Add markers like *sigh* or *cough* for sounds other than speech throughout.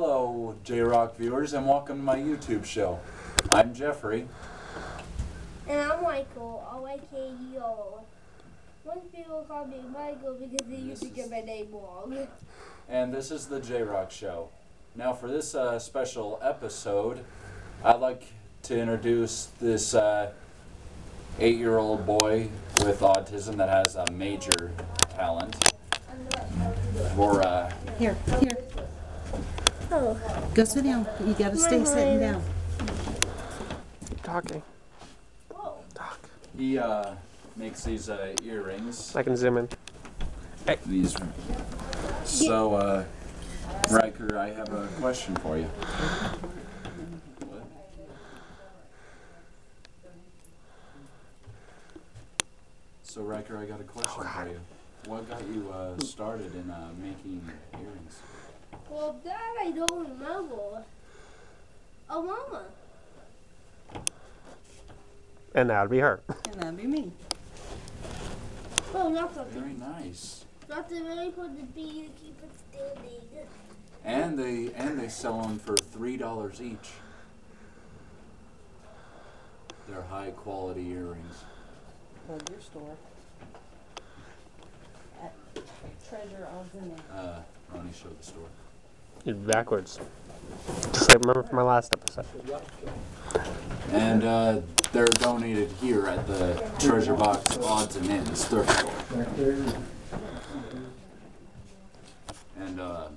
Hello, Jrock viewers, and welcome to my YouTube show. I'm Jeffrey. And I'm Michael, O-A-K-E-O. Most people call me Michael because they used to get my name wrong. and this is the Jrock Show. Now, for this uh, special episode, I'd like to introduce this uh, eight year old boy with autism that has a major talent. For, uh, Here, here. Oh, Go sit down. You gotta stay sitting down. Talking. whoa. he uh, makes these uh, earrings. I can zoom in. These. So, uh, Riker, I have a question for you. What? So, Riker, I got a question for you. What got you uh, started in uh, making earrings? Well, that I don't remember. Oh, Mama. And that'd be her. And that'd be me. Oh, not something. Very nice. Not to really put the bee to keep it standing. And they and they sell them for three dollars each. They're high quality earrings. Plug your store. At Treasure Alzina. Uh, Ronnie showed the store. You're backwards. Just like remember from my last episode. And uh, they're donated here at the Treasure Box Odds and Ends thrift store. And uh,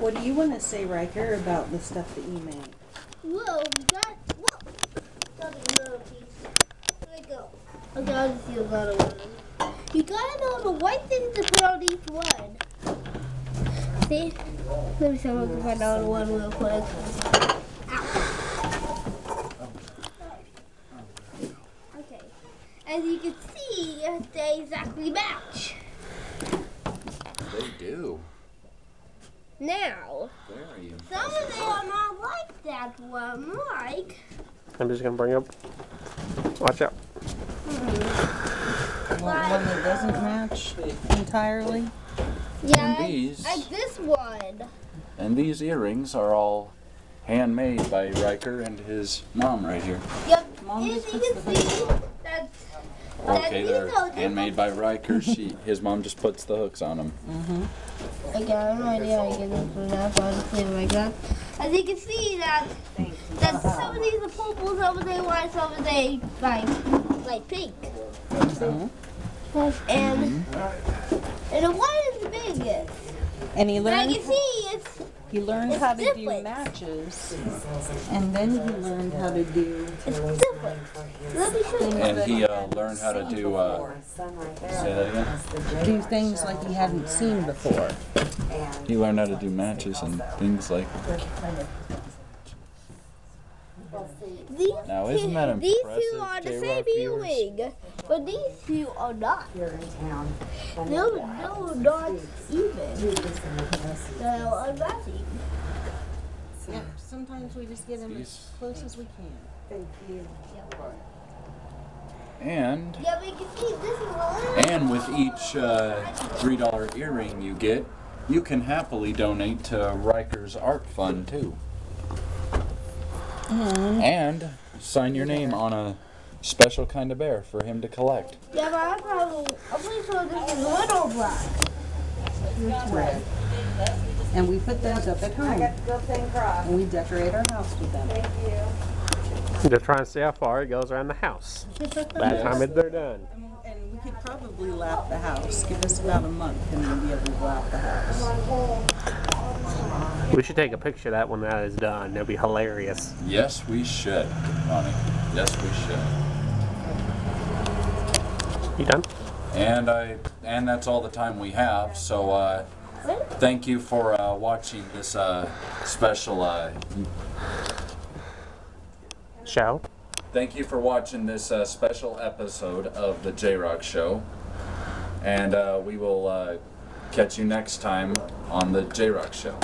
What do you want to say, Riker, about the stuff that you made? Whoa, we got. Whoa! Got another piece. Let it go. Okay, I'll just use another one. You gotta know the white things to put on each one. See? Let me see if I can find out one real quick. Okay. As you can see, they exactly match. they do. Now, Very some of them are not like that one, like. I'm just gonna bring up. Watch out. Hmm. One, one that doesn't match entirely? Yeah, And these- like this one. And these earrings are all handmade by Riker and his mom right here. Yep. Mom As you can see, that's Okay, they're are different. handmade by Riker. She, his mom just puts the hooks on them. Okay, mm-hmm. I have no idea how to get this one out, so I'll just leave it like that. As you can see that that some of these are purple, some of they white, some of they like like pink. And and the one is the biggest. And he But I learned, can see it's he learned how to do different. matches. And then he learned how to do it's different. Let me show you. And he uh, learned how to do. Uh, say that again. do things like he hadn't seen before. He learned how to do matches and things like. These Now, isn't that two, These two impressive, are the Jrock same viewers? earring, but these two are not. here in town. And No, then, no, not even. do this in the house. They are unmatching. Yeah, sometimes we just get them as close as we can. Thank you. And Yeah, but can see this is and with each uh, three dollar earring you get, you can happily donate to Riker's Art Fund too. And sign your name on a special kind of bear for him to collect. Yeah, but I probably, I'm pretty sure this is little black. It's Red. And we put those up at home. Go thing cross. And we decorate our house with them. Thank you. Just trying to see how far it goes around the house. By the time *laughs* it- they're done. And- And we could probably lap the house. Give us about a month and we'll be able to lap the house. We should take a picture of that when that is done. It'll be hilarious. Yes, we should, Ronnie. Yes, we should. You done? And I and that's all the time we have. So uh, thank you for uh, watching this uh, special. Uh, Show. thank you for watching this uh, special episode of the Jrock Show. And uh, we will uh, catch you next time on the Jrock Show.